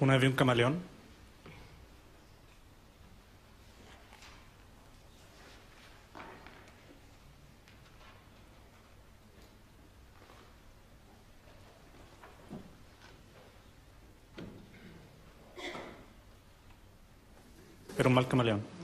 Una vez vi un camaleón. Era un mal camaleón.